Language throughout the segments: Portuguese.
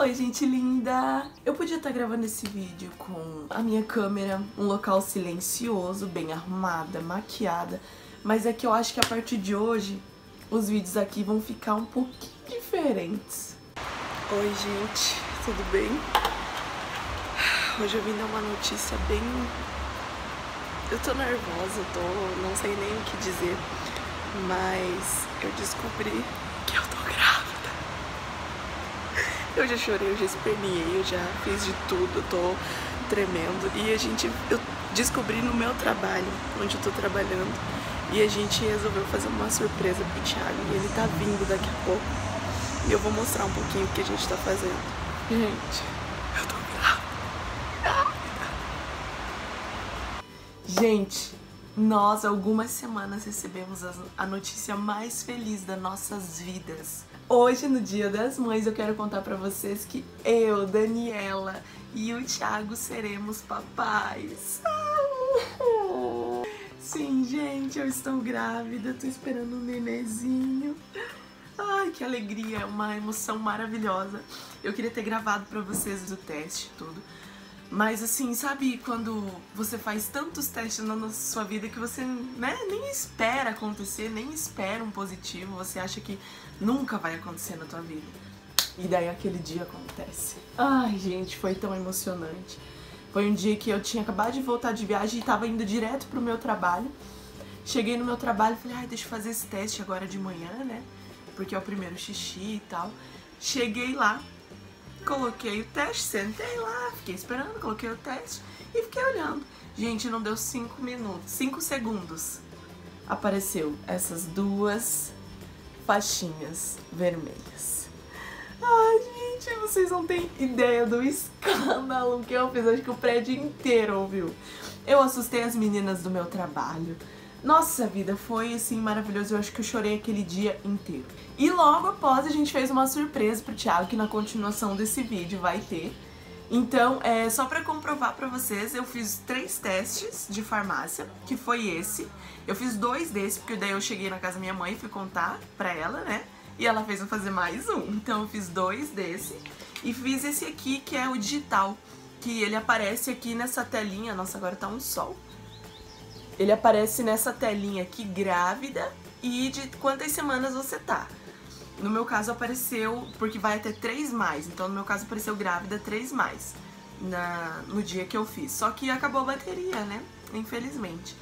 Oi, gente linda! Eu podia estar gravando esse vídeo com a minha câmera, um local silencioso, bem arrumada, maquiada, mas é que eu acho que a partir de hoje os vídeos aqui vão ficar um pouquinho diferentes. Oi, gente, tudo bem? Hoje eu vim dar uma notícia bem... Eu tô nervosa, eu tô... não sei nem o que dizer, mas eu descobri que eu tô grávida. Eu já chorei, eu já esperneei, eu já fiz de tudo, eu tô tremendo. E a gente, eu descobri no meu trabalho, onde eu tô trabalhando, e a gente resolveu fazer uma surpresa pro Thiago. E ele tá vindo daqui a pouco. E eu vou mostrar um pouquinho o que a gente tá fazendo. Gente, eu tô grávida. Gente, nós, algumas semanas, recebemos a notícia mais feliz das nossas vidas. Hoje, no Dia das Mães, eu quero contar pra vocês que eu, Daniela e o Thiago seremos papais. Sim, gente, eu estou grávida, tô esperando um nenenzinho. Ai, que alegria, uma emoção maravilhosa. Eu queria ter gravado pra vocês o teste tudo. Mas assim, sabe quando você faz tantos testes na sua vida que você né, nem espera acontecer, nem espera um positivo, você acha que nunca vai acontecer na tua vida. E daí aquele dia acontece. Ai, gente, foi tão emocionante. Foi um dia que eu tinha acabado de voltar de viagem e tava indo direto pro meu trabalho. Cheguei no meu trabalho e falei, ai, deixa eu fazer esse teste agora de manhã, né? Porque é o primeiro xixi e tal. Cheguei lá, Coloquei o teste, sentei lá, fiquei esperando, coloquei o teste e fiquei olhando. Gente, não deu 5 minutos, 5 segundos. Apareceu essas duas faixinhas vermelhas. Ai, gente, vocês não têm ideia do escândalo que eu fiz. Acho que o prédio inteiro ouviu. Eu assustei as meninas do meu trabalho. Nossa vida, foi assim maravilhoso. Eu acho que eu chorei aquele dia inteiro. E logo após a gente fez uma surpresa pro Thiago, que na continuação desse vídeo vai ter. Então, é, só pra comprovar pra vocês, eu fiz três testes de farmácia, que foi esse. Eu fiz dois desses, porque daí eu cheguei na casa da minha mãe e fui contar pra ela, né? E ela fez eu fazer mais um. Então eu fiz dois desse. E fiz esse aqui, que é o digital, que ele aparece aqui nessa telinha. Nossa, agora tá um sol ele aparece nessa telinha aqui grávida e de quantas semanas você tá. No meu caso apareceu, porque vai até 3 mais, então no meu caso apareceu grávida 3 mais na, no dia que eu fiz. Só que acabou a bateria, né? Infelizmente.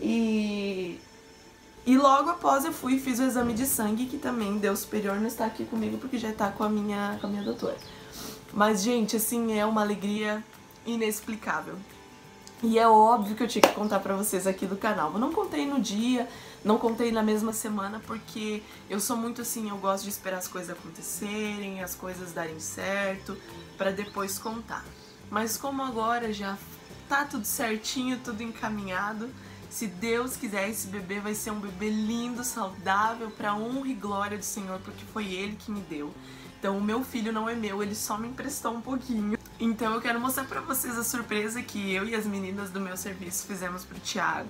E, e logo após eu fui e fiz o exame de sangue, que também deu superior, não está aqui comigo porque já está com a minha, com a minha doutora. Mas, gente, assim, é uma alegria inexplicável. E é óbvio que eu tinha que contar pra vocês aqui do canal. Eu não contei no dia, não contei na mesma semana, porque eu sou muito assim, eu gosto de esperar as coisas acontecerem, as coisas darem certo, para depois contar. Mas como agora já tá tudo certinho, tudo encaminhado, se Deus quiser, esse bebê vai ser um bebê lindo, saudável, pra honra e glória do Senhor, porque foi Ele que me deu. Então o meu filho não é meu, ele só me emprestou um pouquinho. Então eu quero mostrar pra vocês a surpresa que eu e as meninas do meu serviço fizemos pro Thiago.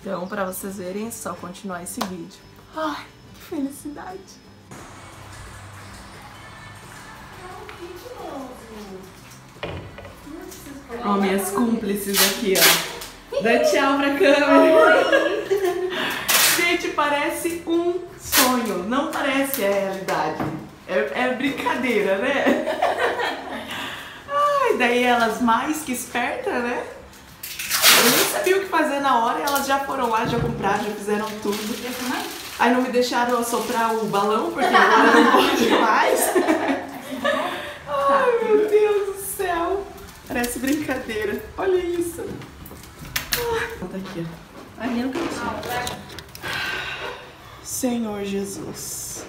Então pra vocês verem é só continuar esse vídeo. Ai, que felicidade! Ó, minhas cúmplices aqui, ó. Dá tchau pra câmera. Gente, parece um sonho, não parece a realidade. É, é brincadeira, né? Ai, daí elas mais que espertas, né? Eu nem sabia o que fazer na hora e elas já foram lá, já compraram, já fizeram tudo. Aí não me deixaram assoprar o balão, porque agora não pode mais. Ai, meu Deus do céu. Parece brincadeira. Olha isso. Tá aqui, ó. Ai, nem Senhor Jesus.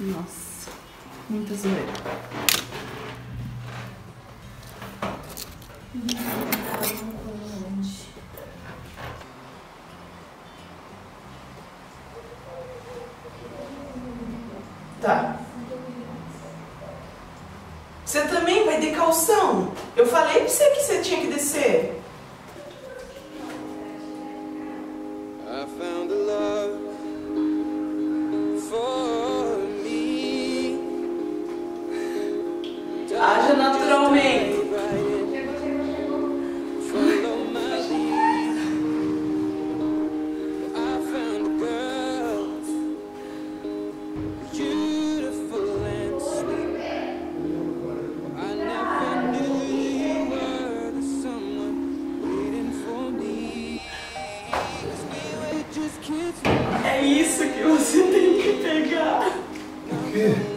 Nossa, muita zoeira. Tá. Você também vai de calção? Eu falei pra você que você tinha que descer. Isso aqui é uma setenca pegar. O quê?